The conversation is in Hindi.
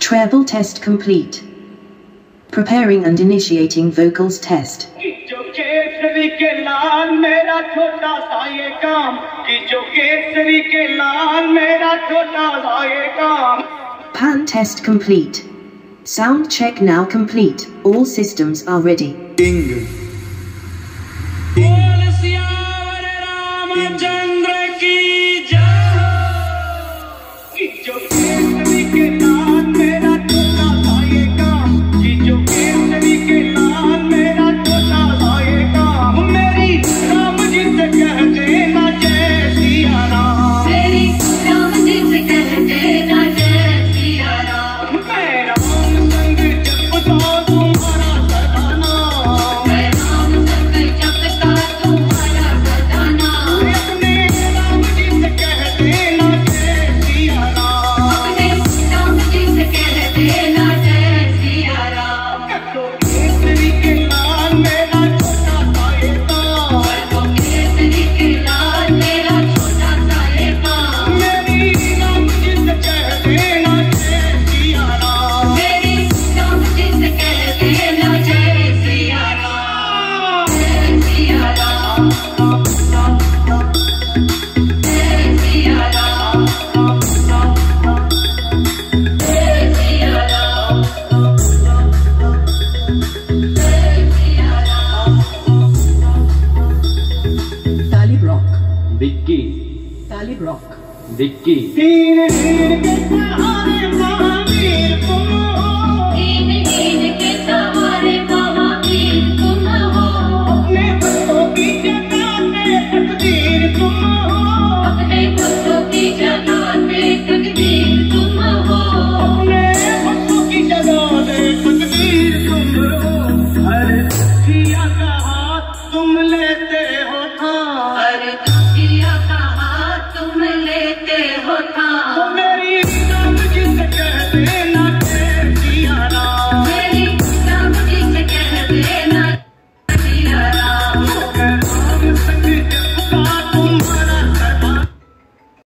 Treble test complete. Preparing and initiating vocals test. जो केसरी के लाल मेरा छोटा सा ये काम कि जो केसरी के लाल मेरा छोटा सा ये काम Pan test complete. Sound check now complete. All systems are ready. King बोल Tally Rock. विक्की तीन तीन के सहारे महावीर तुम हो दीन दीन के सहारे महावीर तुम हो अपने बच्चों की जगाते तकदीर तुम हो अपने बच्चों की जगाते तकदीर तुम हो अपने बच्चों की जगाते तकदीर तुम हो हर दुखिया Amen.